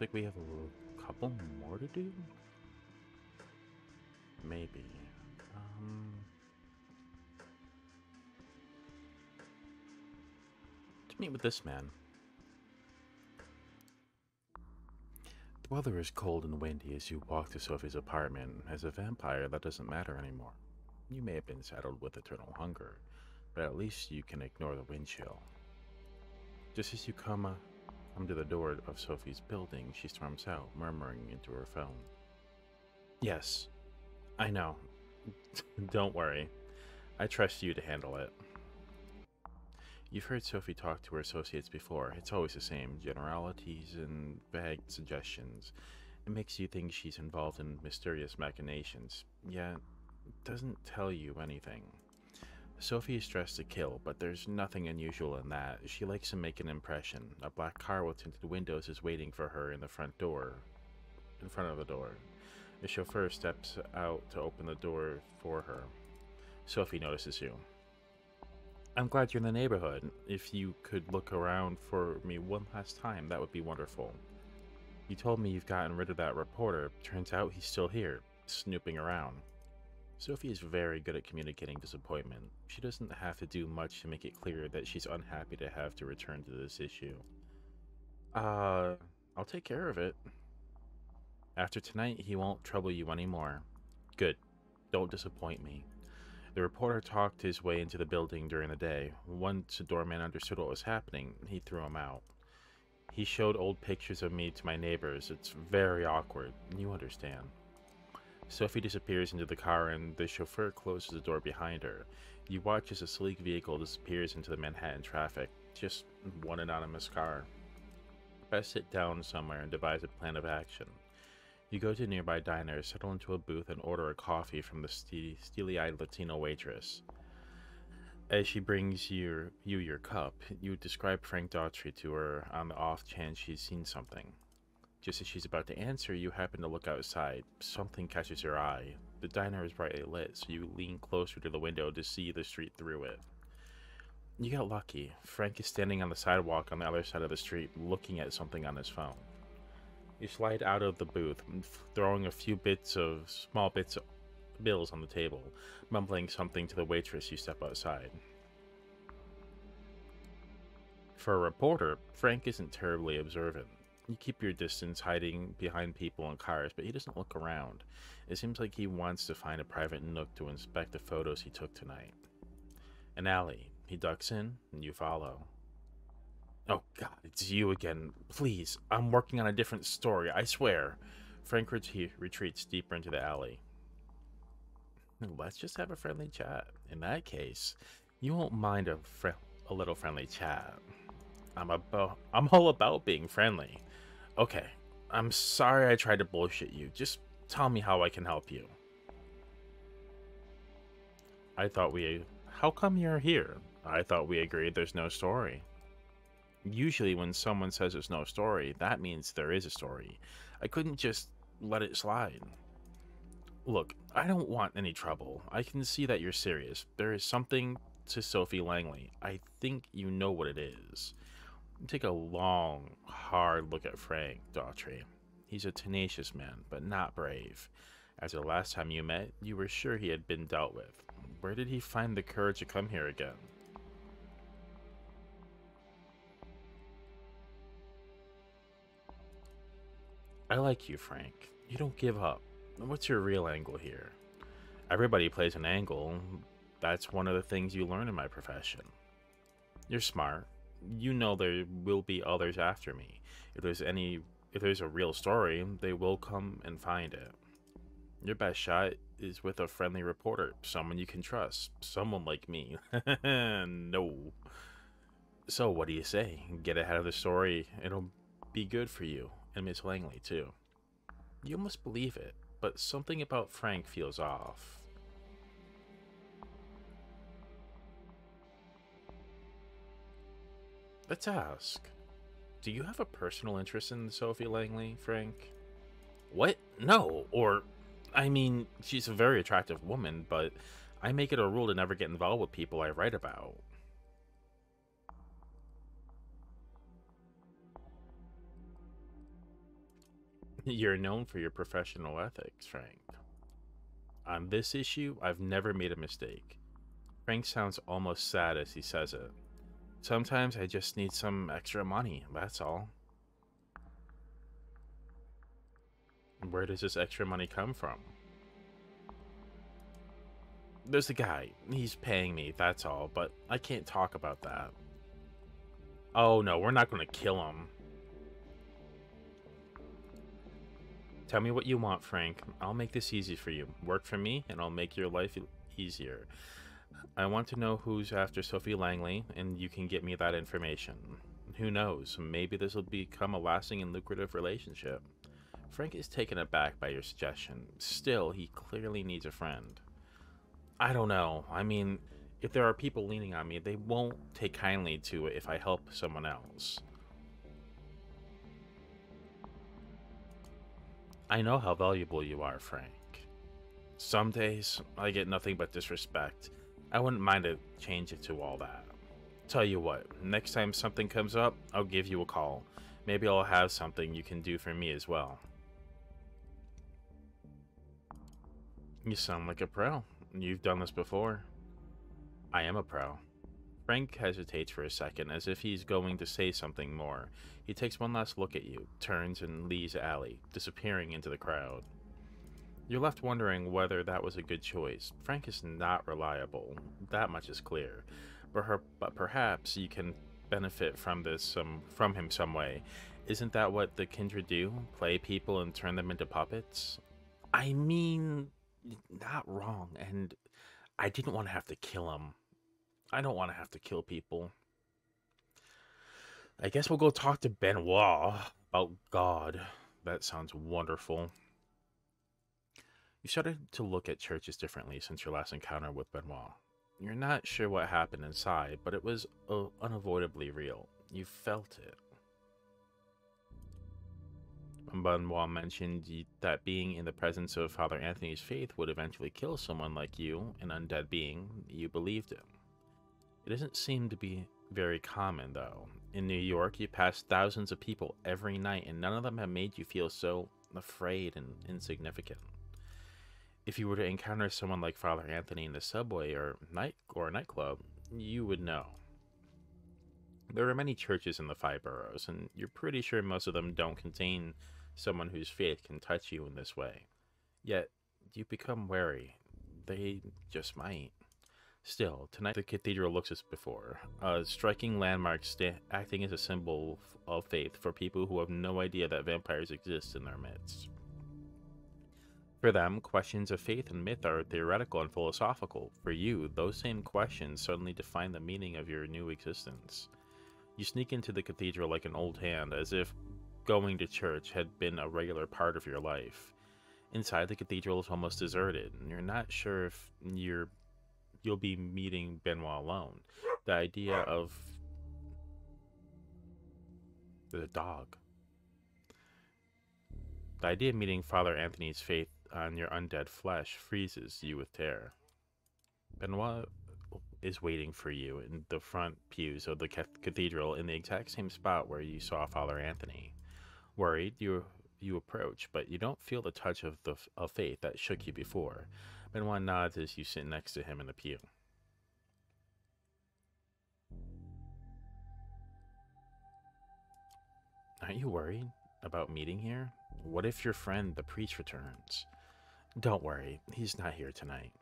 looks like we have a couple more to do. Maybe. Um, to meet with this man. The weather is cold and windy as you walk to Sophie's apartment. As a vampire, that doesn't matter anymore. You may have been saddled with eternal hunger, but at least you can ignore the wind chill. Just as you come, uh, come to the door of Sophie's building, she storms out, murmuring into her phone. Yes, I know. Don't worry. I trust you to handle it. You've heard Sophie talk to her associates before. It's always the same generalities and vague suggestions. It makes you think she's involved in mysterious machinations, yet doesn't tell you anything. Sophie is dressed to kill, but there's nothing unusual in that. She likes to make an impression. A black car with tinted windows is waiting for her in the front door. In front of the door. The chauffeur steps out to open the door for her. Sophie notices you. I'm glad you're in the neighborhood. If you could look around for me one last time, that would be wonderful. You told me you've gotten rid of that reporter. Turns out he's still here, snooping around. Sophie is very good at communicating disappointment. She doesn't have to do much to make it clear that she's unhappy to have to return to this issue. Uh, I'll take care of it. After tonight, he won't trouble you anymore. Good. Don't disappoint me. The reporter talked his way into the building during the day. Once the doorman understood what was happening, he threw him out. He showed old pictures of me to my neighbors. It's very awkward. You understand. Sophie disappears into the car and the chauffeur closes the door behind her. You watch as a sleek vehicle disappears into the Manhattan traffic. Just one anonymous car. Best sit down somewhere and devise a plan of action. You go to a nearby diner, settle into a booth, and order a coffee from the steely eyed Latino waitress. As she brings your, you your cup, you describe Frank Daughtry to her on the off chance she's seen something. Just as she's about to answer, you happen to look outside. Something catches your eye. The diner is brightly lit, so you lean closer to the window to see the street through it. You get lucky. Frank is standing on the sidewalk on the other side of the street, looking at something on his phone. You slide out of the booth, throwing a few bits of small bits of bills on the table, mumbling something to the waitress. You step outside. For a reporter, Frank isn't terribly observant. You keep your distance, hiding behind people and cars, but he doesn't look around. It seems like he wants to find a private nook to inspect the photos he took tonight. An alley. He ducks in, and you follow. Oh god, it's you again. Please, I'm working on a different story, I swear. Frank ret- retreats deeper into the alley. Let's just have a friendly chat. In that case, you won't mind a, a little friendly chat. I'm about I'm all about being friendly. Okay, I'm sorry I tried to bullshit you. Just tell me how I can help you. I thought we How come you're here? I thought we agreed there's no story usually when someone says there's no story, that means there is a story. I couldn't just let it slide. Look, I don't want any trouble. I can see that you're serious. There is something to Sophie Langley. I think you know what it is. Take a long, hard look at Frank Daughtry. He's a tenacious man, but not brave. As the last time you met, you were sure he had been dealt with. Where did he find the courage to come here again? I like you, Frank. You don't give up. What's your real angle here? Everybody plays an angle. That's one of the things you learn in my profession. You're smart. You know there will be others after me. If there's any if there's a real story, they will come and find it. Your best shot is with a friendly reporter, someone you can trust, someone like me. no. So what do you say? Get ahead of the story. It'll be good for you and Miss Langley, too. You must believe it, but something about Frank feels off. Let's ask. Do you have a personal interest in Sophie Langley, Frank? What? No, or... I mean, she's a very attractive woman, but I make it a rule to never get involved with people I write about. You're known for your professional ethics, Frank. On this issue, I've never made a mistake. Frank sounds almost sad as he says it. Sometimes I just need some extra money, that's all. Where does this extra money come from? There's a guy. He's paying me, that's all, but I can't talk about that. Oh no, we're not going to kill him. Tell me what you want, Frank. I'll make this easy for you. Work for me, and I'll make your life easier. I want to know who's after Sophie Langley, and you can get me that information. Who knows? Maybe this will become a lasting and lucrative relationship. Frank is taken aback by your suggestion. Still, he clearly needs a friend. I don't know. I mean, if there are people leaning on me, they won't take kindly to it if I help someone else. I know how valuable you are, Frank. Some days, I get nothing but disrespect. I wouldn't mind to change it to all that. Tell you what, next time something comes up, I'll give you a call. Maybe I'll have something you can do for me as well. You sound like a pro. You've done this before. I am a pro. Frank hesitates for a second, as if he's going to say something more. He takes one last look at you, turns and leaves alley, disappearing into the crowd. You're left wondering whether that was a good choice. Frank is not reliable, that much is clear. But, her, but perhaps you can benefit from this um, from him some way. Isn't that what the kindred do? Play people and turn them into puppets? I mean, not wrong, and I didn't want to have to kill him. I don't want to have to kill people. I guess we'll go talk to Benoit about God. That sounds wonderful. You started to look at churches differently since your last encounter with Benoit. You're not sure what happened inside, but it was uh, unavoidably real. You felt it. Benoit mentioned that being in the presence of Father Anthony's faith would eventually kill someone like you, an undead being. You believed him. It doesn't seem to be very common, though. In New York, you pass thousands of people every night, and none of them have made you feel so afraid and insignificant. If you were to encounter someone like Father Anthony in the subway or night or a nightclub, you would know. There are many churches in the five boroughs, and you're pretty sure most of them don't contain someone whose faith can touch you in this way. Yet, you become wary. They just might. Still, tonight the cathedral looks as before, a striking landmark acting as a symbol of faith for people who have no idea that vampires exist in their midst. For them, questions of faith and myth are theoretical and philosophical. For you, those same questions suddenly define the meaning of your new existence. You sneak into the cathedral like an old hand, as if going to church had been a regular part of your life. Inside, the cathedral is almost deserted, and you're not sure if you're you'll be meeting Benoit alone. The idea of the dog. The idea of meeting Father Anthony's faith on your undead flesh freezes you with terror. Benoit is waiting for you in the front pews of the cathedral in the exact same spot where you saw Father Anthony. Worried, you you approach, but you don't feel the touch of the of faith that shook you before. Benoit nods as you sit next to him in the pew. Aren't you worried about meeting here? What if your friend, the priest, returns? Don't worry, he's not here tonight.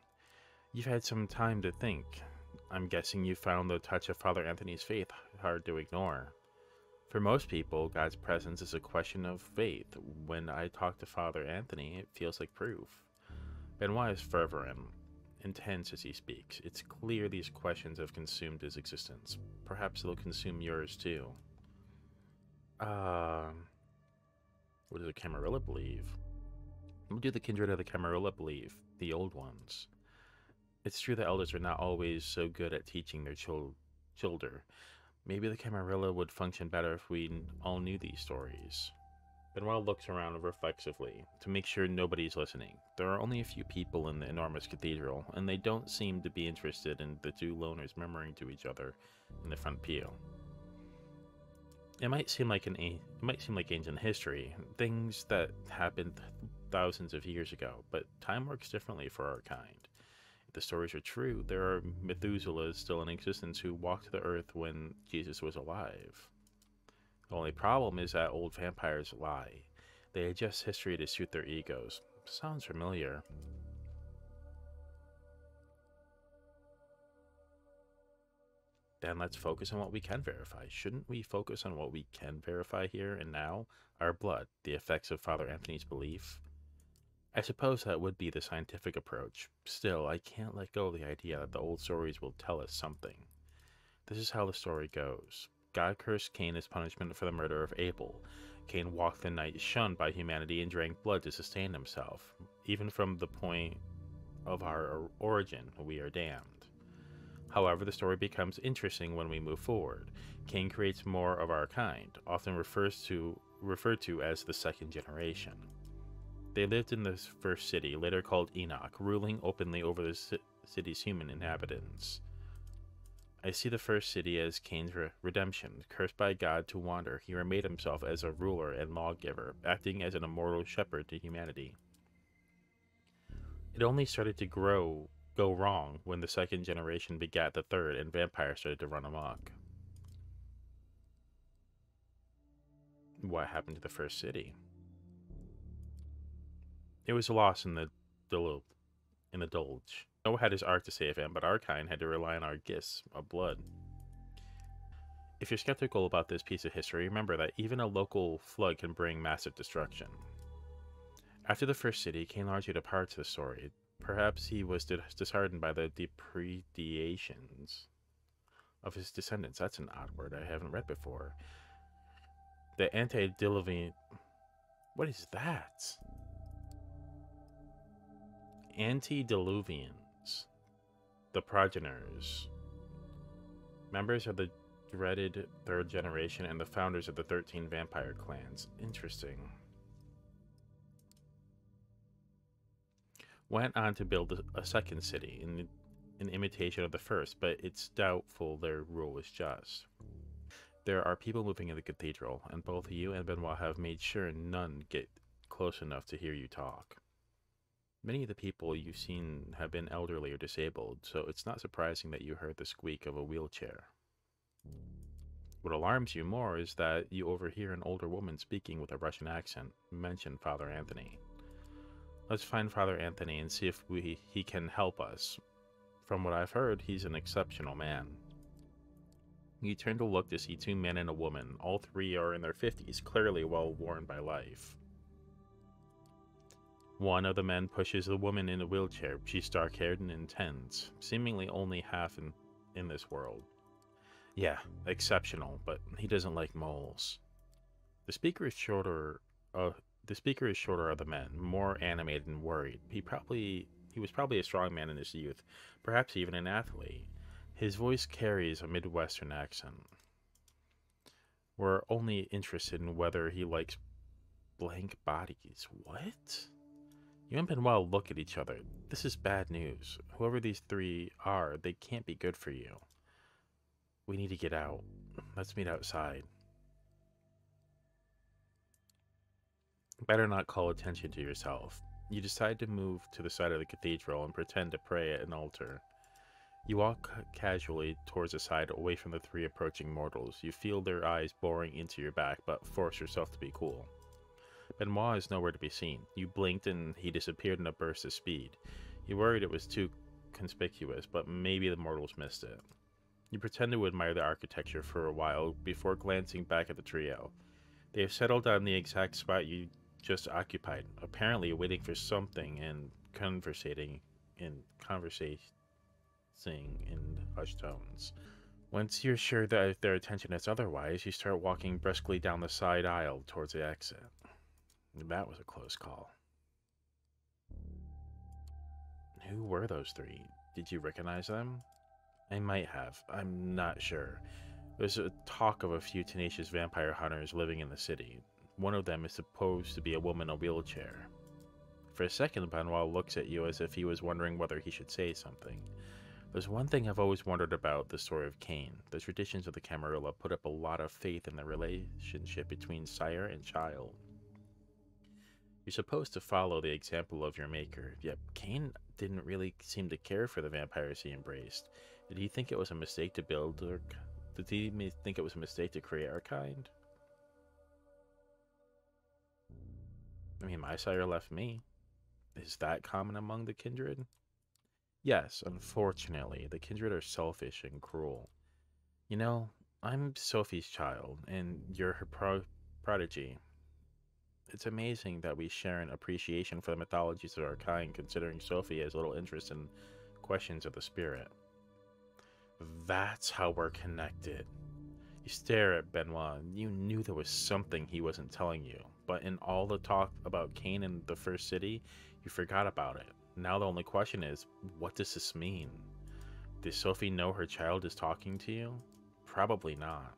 You've had some time to think. I'm guessing you found the touch of Father Anthony's faith hard to ignore. For most people, God's presence is a question of faith. When I talk to Father Anthony, it feels like proof. Benoit is fervent, intense as he speaks. It's clear these questions have consumed his existence. Perhaps they'll consume yours too. Uh, what does the Camarilla believe? What do the kindred of the Camarilla believe? The old ones. It's true that elders are not always so good at teaching their chil- children. Maybe the Camarilla would function better if we all knew these stories. Benoit looks around reflexively to make sure nobody's listening. There are only a few people in the enormous cathedral, and they don't seem to be interested in the two loners murmuring to each other in the front pew. It might seem like an it might seem like ancient history, things that happened thousands of years ago, but time works differently for our kind. If the stories are true, there are Methuselahs still in existence who walked the earth when Jesus was alive. The only problem is that old vampires lie. They adjust history to suit their egos. Sounds familiar. Then let's focus on what we can verify. Shouldn't we focus on what we can verify here and now? Our blood, the effects of Father Anthony's belief? I suppose that would be the scientific approach. Still, I can't let go of the idea that the old stories will tell us something. This is how the story goes. God cursed Cain as punishment for the murder of Abel. Cain walked the night shunned by humanity and drank blood to sustain himself. Even from the point of our origin, we are damned. However, the story becomes interesting when we move forward. Cain creates more of our kind, often refers to referred to as the second generation. They lived in the first city, later called Enoch, ruling openly over the city's human inhabitants. I see the first city as Cain's re redemption. Cursed by God to wander, he remade himself as a ruler and lawgiver, acting as an immortal shepherd to humanity. It only started to grow go wrong when the second generation begat the third and vampires started to run amok. What happened to the first city? It was lost in the Dul in the Deluge. Noah had his ark to save him, but our kind had to rely on our gifts of blood. If you're skeptical about this piece of history, remember that even a local flood can bring massive destruction. After the first city, Cain largely departs the story, Perhaps he was disheartened by the depredations of his descendants. That's an odd word I haven't read before. The antediluvian. What is that? Antediluvians. The progeners. Members of the dreaded third generation and the founders of the 13 vampire clans. Interesting. went on to build a, second city in, in imitation of the first, but it's doubtful their rule was just. There are people moving in the cathedral, and both you and Benoit have made sure none get close enough to hear you talk. Many of the people you've seen have been elderly or disabled, so it's not surprising that you heard the squeak of a wheelchair. What alarms you more is that you overhear an older woman speaking with a Russian accent mention Father Anthony. Let's find Father Anthony and see if we he can help us. From what I've heard, he's an exceptional man. You turn to look to see two men and a woman. All three are in their 50s, clearly well worn by life. One of the men pushes the woman in a wheelchair. She's dark haired and intense, seemingly only half in, in this world. Yeah, exceptional, but he doesn't like moles. The speaker is shorter, uh, the speaker is shorter of the men, more animated and worried. He probably he was probably a strong man in his youth, perhaps even an athlete. His voice carries a Midwestern accent. We're only interested in whether he likes blank bodies. What? You and Benoit look at each other. This is bad news. Whoever these three are, they can't be good for you. We need to get out. Let's meet outside. Better not call attention to yourself. You decide to move to the side of the cathedral and pretend to pray at an altar. You walk casually towards the side away from the three approaching mortals. You feel their eyes boring into your back, but force yourself to be cool. Benoit is nowhere to be seen. You blinked and he disappeared in a burst of speed. You worried it was too conspicuous, but maybe the mortals missed it. You pretend to admire the architecture for a while before glancing back at the trio. They have settled on the exact spot you just occupied, apparently waiting for something and conversating in in hushed tones. Once you're sure that their attention is otherwise, you start walking briskly down the side aisle towards the exit. That was a close call. Who were those three? Did you recognize them? I might have. I'm not sure. There's a talk of a few tenacious vampire hunters living in the city. One of them is supposed to be a woman in a wheelchair. For a second, Benoit looks at you as if he was wondering whether he should say something. There's one thing I've always wondered about the story of Cain. The traditions of the Camarilla put up a lot of faith in the relationship between sire and child. You're supposed to follow the example of your maker, yet Cain didn't really seem to care for the vampires he embraced. Did he think it was a mistake to build, or did he think it was a mistake to create our kind? I mean, my sire left me. Is that common among the kindred? Yes, unfortunately, the kindred are selfish and cruel. You know, I'm Sophie's child, and you're her pro- prodigy. It's amazing that we share an appreciation for the mythologies of our kind, considering Sophie has little interest in questions of the spirit. That's how we're connected. You stare at Benoit, you knew there was something he wasn't telling you, but in all the talk about Cain and the first city, you forgot about it. Now the only question is, what does this mean? Does Sophie know her child is talking to you? Probably not.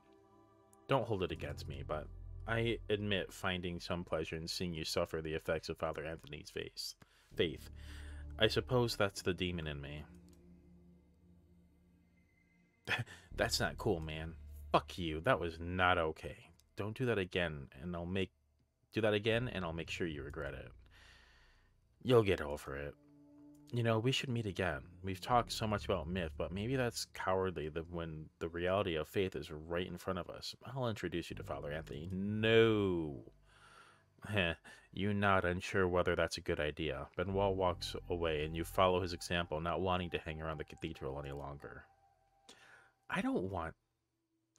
Don't hold it against me, but I admit finding some pleasure in seeing you suffer the effects of Father Anthony's face. faith. I suppose that's the demon in me. that's not cool, man. Fuck you. That was not okay. Don't do that again, and I'll make do that again, and I'll make sure you regret it. You'll get over it. You know, we should meet again. We've talked so much about myth, but maybe that's cowardly that when the reality of faith is right in front of us. I'll introduce you to Father Anthony. No. you not unsure whether that's a good idea. Benoit walks away and you follow his example, not wanting to hang around the cathedral any longer. I don't want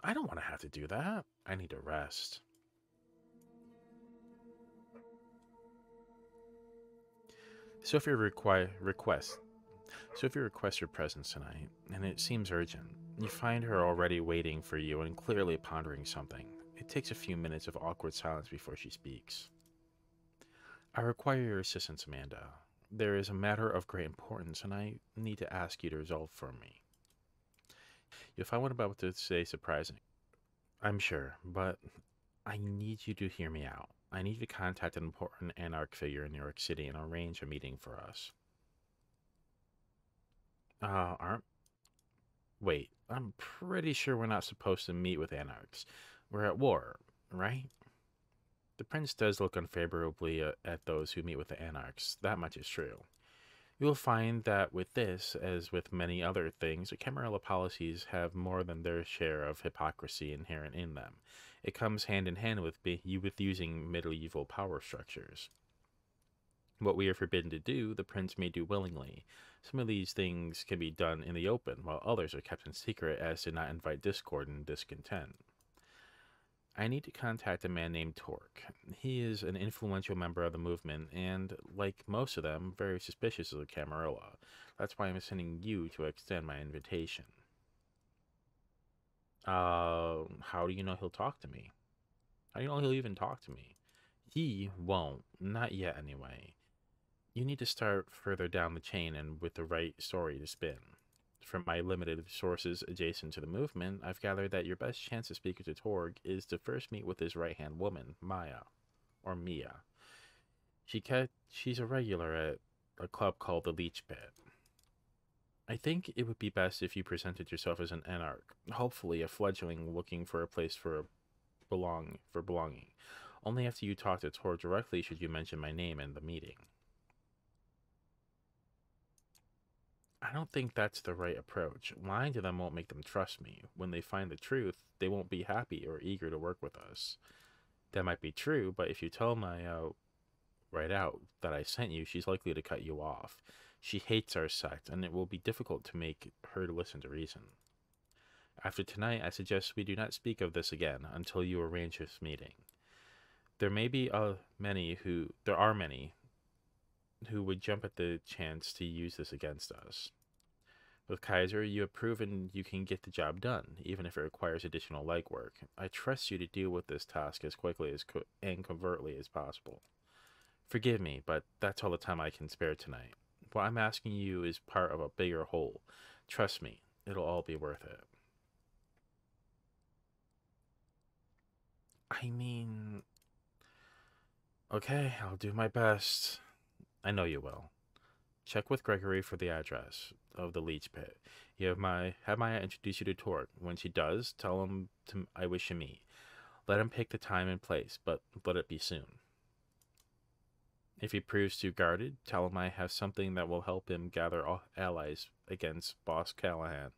I don't want to have to do that. I need to rest. Sophie request. Requests your presence tonight, and it seems urgent. You find her already waiting for you and clearly pondering something. It takes a few minutes of awkward silence before she speaks. I require your assistance, Amanda. There is a matter of great importance, and I need to ask you to resolve for me. You'll find what I'm about to say surprising. I'm sure, but I need you to hear me out. I need to contact an important anarch figure in New York City and arrange a meeting for us. Uh, aren't. Wait, I'm pretty sure we're not supposed to meet with anarchs. We're at war, right? The prince does look unfavorably uh, at those who meet with the anarchs. That much is true. You will find that with this, as with many other things, the Camarilla policies have more than their share of hypocrisy inherent in them. It comes hand in hand with, be, with using medieval power structures. What we are forbidden to do, the prince may do willingly. Some of these things can be done in the open, while others are kept in secret as to not invite discord and discontent. I need to contact a man named Torque. He is an influential member of the movement, and, like most of them, very suspicious of Camarilla. That's why I'm sending you to extend my invitation. Uh, how do you know he'll talk to me? How do you know he'll even talk to me? He won't. Not yet, anyway. You need to start further down the chain and with the right story to spin. From my limited sources adjacent to the movement, I've gathered that your best chance to speak to Torque is to first meet with his right hand woman, Maya, or Mia. She ca- she's a regular at a club called the Leech Pit. I think it would be best if you presented yourself as an anarch, hopefully a fledgling looking for a place for belong for belonging. Only after you talk to Torque directly should you mention my name in the meeting. I don't think that's the right approach. Lying to them won't make them trust me. When they find the truth, they won't be happy or eager to work with us. That might be true, but if you tell Maya right out that I sent you, she's likely to cut you off. She hates our sect, and it will be difficult to make her listen to reason. After tonight, I suggest we do not speak of this again until you arrange this meeting. There may be uh, many who there are many who would jump at the chance to use this against us. With Kaiser, you have proven you can get the job done, even if it requires additional legwork. I trust you to deal with this task as quickly as co- and covertly as possible. Forgive me, but that's all the time I can spare tonight. What I'm asking you is part of a bigger whole. Trust me, it'll all be worth it. I mean, okay, I'll do my best. I know you will. Check with Gregory for the address of the leech pit. You have my have Maya introduce you to Torque. When she does, tell him to I wish him me. Let him pick the time and place, but let it be soon. If he proves too guarded, tell him I have something that will help him gather allies against Boss Callahan.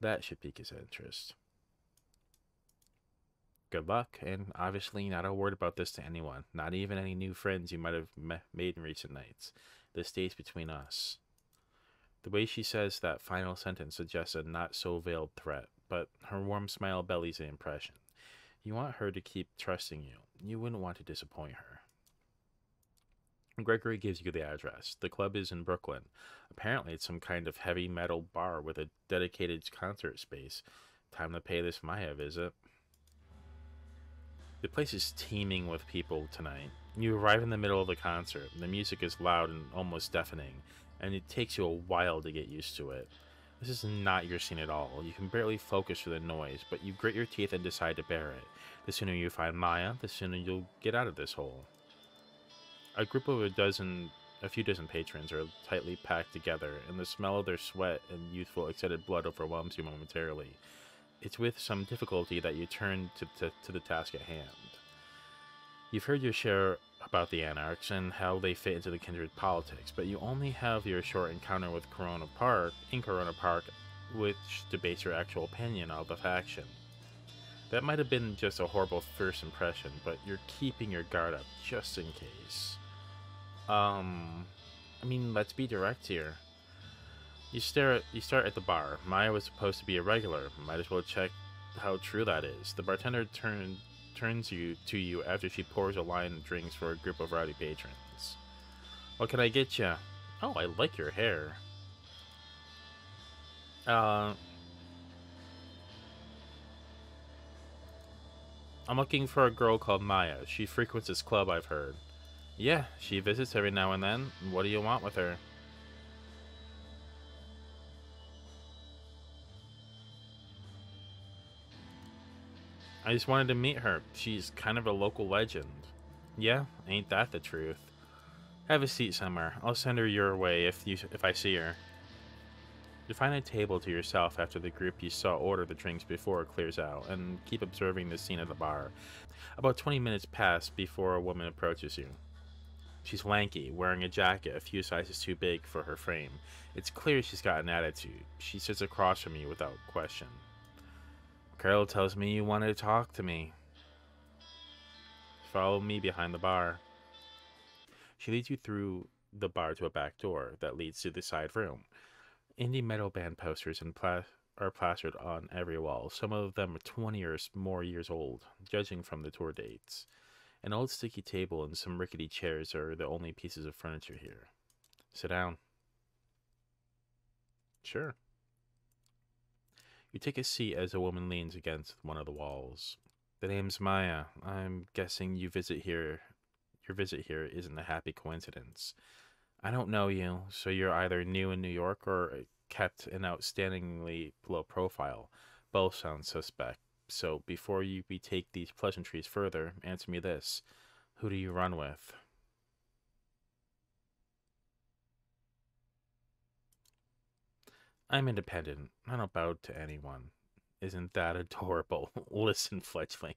That should pique his interest. Good luck, and obviously not a word about this to anyone, not even any new friends you might have made in recent nights. This stays between us. The way she says that final sentence suggests a not so veiled threat, but her warm smile bellies the impression. You want her to keep trusting you. You wouldn't want to disappoint her. Gregory gives you the address. The club is in Brooklyn. Apparently, it's some kind of heavy metal bar with a dedicated concert space. Time to pay this Maya visit. The place is teeming with people tonight. You arrive in the middle of the concert. The music is loud and almost deafening, and it takes you a while to get used to it. This is not your scene at all. You can barely focus for the noise, but you grit your teeth and decide to bear it. The sooner you find Maya, the sooner you'll get out of this hole. A group of a dozen, a few dozen patrons are tightly packed together, and the smell of their sweat and youthful, excited blood overwhelms you momentarily. It's with some difficulty that you turn to, to, to the task at hand. You've heard your share about the Anarchs and how they fit into the kindred politics, but you only have your short encounter with Corona Park in Corona Park, which debates your actual opinion of the faction. That might have been just a horrible first impression, but you're keeping your guard up just in case. Um, I mean, let's be direct here. You stare at, you start at the bar. Maya was supposed to be a regular. Might as well check how true that is. The bartender turn, turns you to you after she pours a line of drinks for a group of rowdy patrons. What can I get you? Oh, I like your hair. Uh, I'm looking for a girl called Maya. She frequents this club, I've heard. Yeah, she visits every now and then. What do you want with her? I just wanted to meet her. She's kind of a local legend. Yeah, ain't that the truth? Have a seat somewhere. I'll send her your way if you if I see her. You find a table to yourself after the group you saw order the drinks before clears out, and keep observing the scene at the bar. About 20 minutes pass before a woman approaches you. She's lanky, wearing a jacket a few sizes too big for her frame. It's clear she's got an attitude. She sits across from you without question. Carol tells me you wanted to talk to me. Follow me behind the bar. She leads you through the bar to a back door that leads to the side room. Indie metal band posters and pla- are plastered on every wall. Some of them are 20 or more years old, judging from the tour dates. An old sticky table and some rickety chairs are the only pieces of furniture here. Sit down. Sure. You take a seat as a woman leans against one of the walls. The name's Maya. I'm guessing you visit here. Your visit here isn't a happy coincidence. I don't know you, so you're either new in New York or kept an outstandingly low profile. Both sound suspect. So before you retake these pleasantries further, answer me this. Who do you run with? I'm independent. I don't bow to anyone. Isn't that adorable? Listen, Fledgling.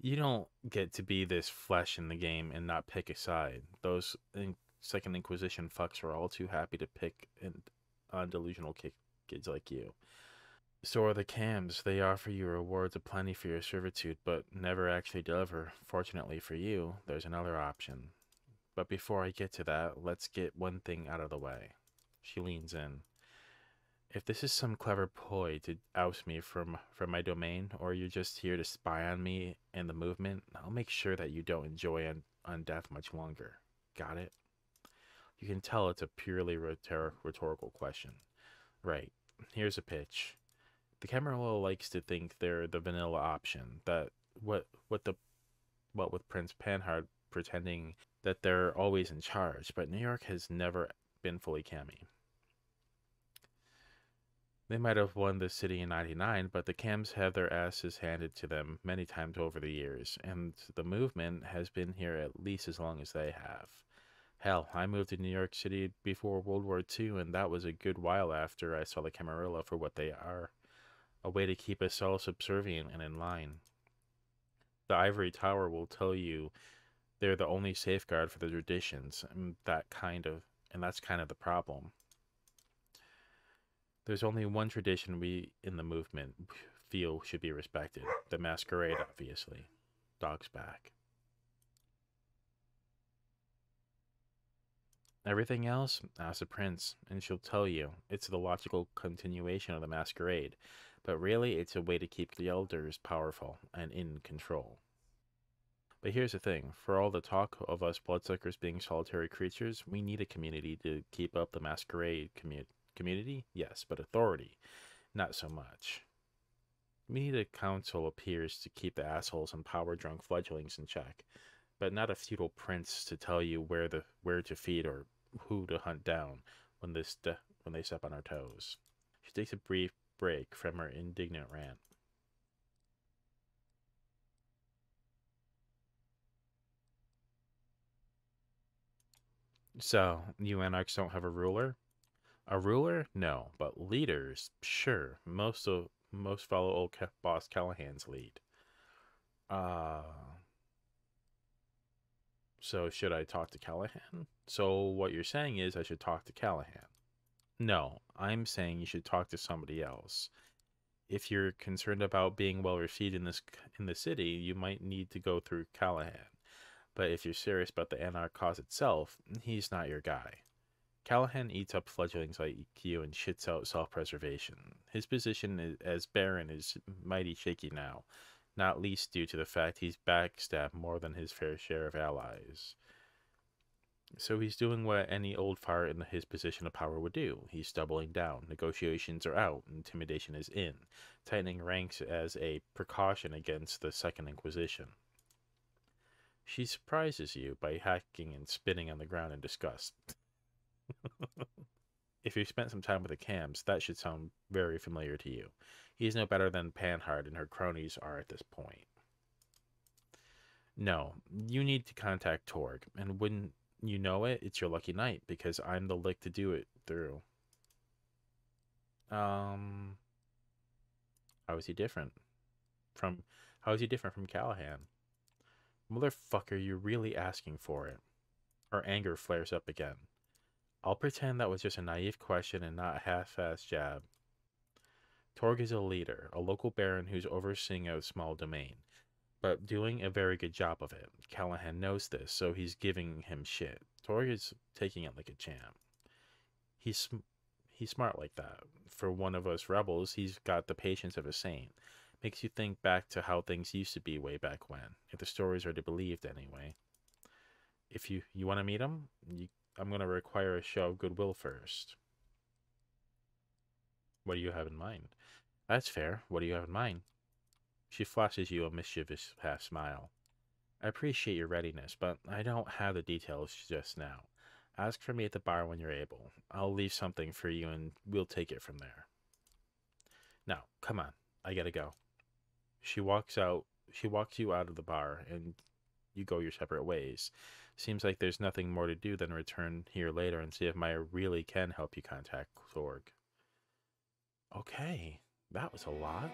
You don't get to be this flesh in the game and not pick a side. Those in Second Inquisition fucks are all too happy to pick and on delusional kids like you. So are the cams. They offer you rewards aplenty for your servitude, but never actually deliver. Fortunately for you, there's another option. But before I get to that, let's get one thing out of the way. She leans in. If this is some clever ploy to oust me from, from my domain, or you're just here to spy on me and the movement, I'll make sure that you don't enjoy un- undeath much longer. Got it? You can tell it's a purely rhetor- rhetorical question. Right. Here's a pitch the camera likes to think they're the vanilla option. That what what the what with Prince Panhard pretending that they're always in charge, but New York has never been fully cammy. They might have won the city in 99, but the cams have their asses handed to them many times over the years, and the movement has been here at least as long as they have. Hell, I moved to New York City before World War II, and that was a good while after I saw the Camarilla for what they are a way to keep us all subservient and in line. The Ivory Tower will tell you they're the only safeguard for the traditions, and that kind of and that's kind of the problem. There's only one tradition we in the movement feel should be respected the masquerade, obviously. Dog's back. Everything else, ask the prince, and she'll tell you it's the logical continuation of the masquerade, but really it's a way to keep the elders powerful and in control. But here's the thing for all the talk of us bloodsuckers being solitary creatures, we need a community to keep up the masquerade commu- community, yes, but authority, not so much. We need a council of peers to keep the assholes and power drunk fledglings in check, but not a feudal prince to tell you where the where to feed or who to hunt down when this when they step on our toes. She takes a brief break from her indignant rant. So, you anarchs don't have a ruler? A ruler? No, but leaders, sure. Most of most follow old Ca- boss Callahan's lead. Uh so should I talk to Callahan? So what you're saying is I should talk to Callahan. No, I'm saying you should talk to somebody else. If you're concerned about being well received in this in the city, you might need to go through Callahan. But if you're serious about the Anarch cause itself, he's not your guy. Callahan eats up fledglings like you and shits out self preservation. His position as Baron is mighty shaky now, not least due to the fact he's backstabbed more than his fair share of allies. So he's doing what any old fire in his position of power would do. He's doubling down. Negotiations are out. Intimidation is in. Tightening ranks as a precaution against the Second Inquisition. She surprises you by hacking and spitting on the ground in disgust. if you've spent some time with the Cams, that should sound very familiar to you. He's no better than Panhard and her cronies are at this point. No, you need to contact Torque, and when you know it, it's your lucky night because I'm the lick to do it through. Um, how is he different from? How is he different from Callahan? Motherfucker, you're really asking for it. Her anger flares up again. I'll pretend that was just a naive question and not a half-assed jab. Torque is a leader, a local baron who's overseeing a small domain, but doing a very good job of it. Callahan knows this, so he's giving him shit. Tori is taking it like a champ. He's he's smart like that. For one of us rebels, he's got the patience of a saint. Makes you think back to how things used to be way back when, if the stories are to be believed anyway. If you you want to meet him, you I'm going to require a show of goodwill first. What do you have in mind? That's fair. What do you have in mind? She flashes you a mischievous half smile. I appreciate your readiness, but I don't have the details just now. Ask for me at the bar when you're able. I'll leave something for you and we'll take it from there. Now, come on. I gotta go. She walks out. She walks you out of the bar and you go your separate ways. Seems like there's nothing more to do than return here later and see if Maya really can help you contact Torque. Okay, that was a lot.